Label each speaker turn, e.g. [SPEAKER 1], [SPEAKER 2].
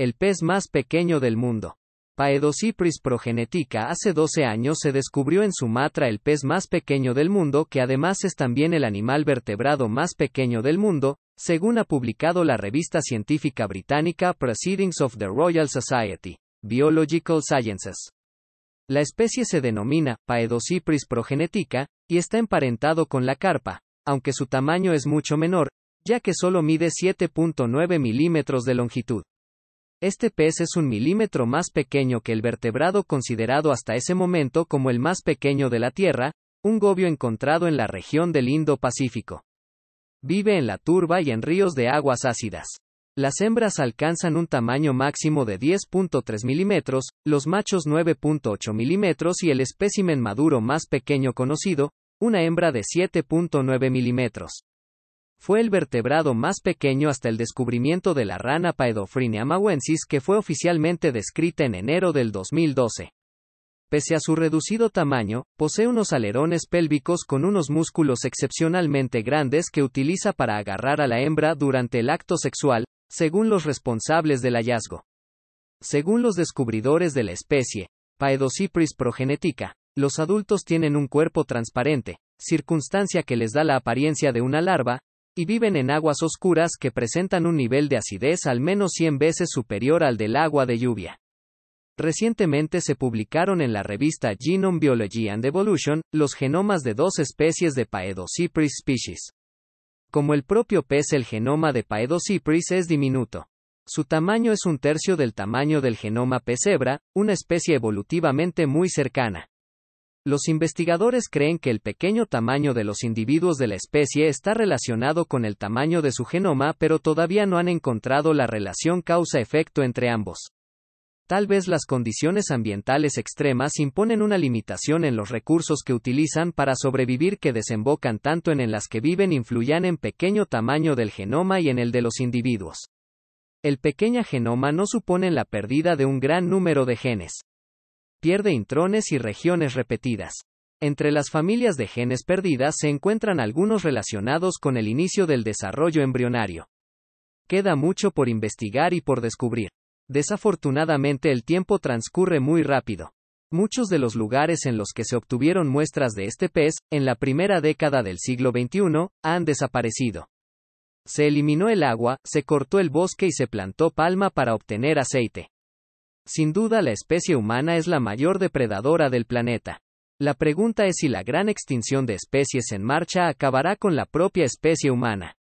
[SPEAKER 1] el pez más pequeño del mundo. Paedocypris progenetica hace 12 años se descubrió en Sumatra el pez más pequeño del mundo que además es también el animal vertebrado más pequeño del mundo, según ha publicado la revista científica británica Proceedings of the Royal Society, Biological Sciences. La especie se denomina Paedocypris progenetica, y está emparentado con la carpa, aunque su tamaño es mucho menor, ya que solo mide 7.9 milímetros de longitud. Este pez es un milímetro más pequeño que el vertebrado considerado hasta ese momento como el más pequeño de la Tierra, un gobio encontrado en la región del Indo-Pacífico. Vive en la turba y en ríos de aguas ácidas. Las hembras alcanzan un tamaño máximo de 10.3 milímetros, los machos 9.8 milímetros y el espécimen maduro más pequeño conocido, una hembra de 7.9 milímetros. Fue el vertebrado más pequeño hasta el descubrimiento de la rana Paedophrenia mawensis que fue oficialmente descrita en enero del 2012. Pese a su reducido tamaño, posee unos alerones pélvicos con unos músculos excepcionalmente grandes que utiliza para agarrar a la hembra durante el acto sexual, según los responsables del hallazgo. Según los descubridores de la especie, Paedocypris progenetica, los adultos tienen un cuerpo transparente, circunstancia que les da la apariencia de una larva, y viven en aguas oscuras que presentan un nivel de acidez al menos 100 veces superior al del agua de lluvia. Recientemente se publicaron en la revista Genome Biology and Evolution los genomas de dos especies de Paedocypris species. Como el propio pez, el genoma de Paedocypris es diminuto. Su tamaño es un tercio del tamaño del genoma pesebra, una especie evolutivamente muy cercana. Los investigadores creen que el pequeño tamaño de los individuos de la especie está relacionado con el tamaño de su genoma, pero todavía no han encontrado la relación causa-efecto entre ambos. Tal vez las condiciones ambientales extremas imponen una limitación en los recursos que utilizan para sobrevivir que desembocan tanto en las que viven influyan en pequeño tamaño del genoma y en el de los individuos. El pequeño genoma no supone la pérdida de un gran número de genes pierde intrones y regiones repetidas. Entre las familias de genes perdidas se encuentran algunos relacionados con el inicio del desarrollo embrionario. Queda mucho por investigar y por descubrir. Desafortunadamente el tiempo transcurre muy rápido. Muchos de los lugares en los que se obtuvieron muestras de este pez, en la primera década del siglo XXI, han desaparecido. Se eliminó el agua, se cortó el bosque y se plantó palma para obtener aceite. Sin duda la especie humana es la mayor depredadora del planeta. La pregunta es si la gran extinción de especies en marcha acabará con la propia especie humana.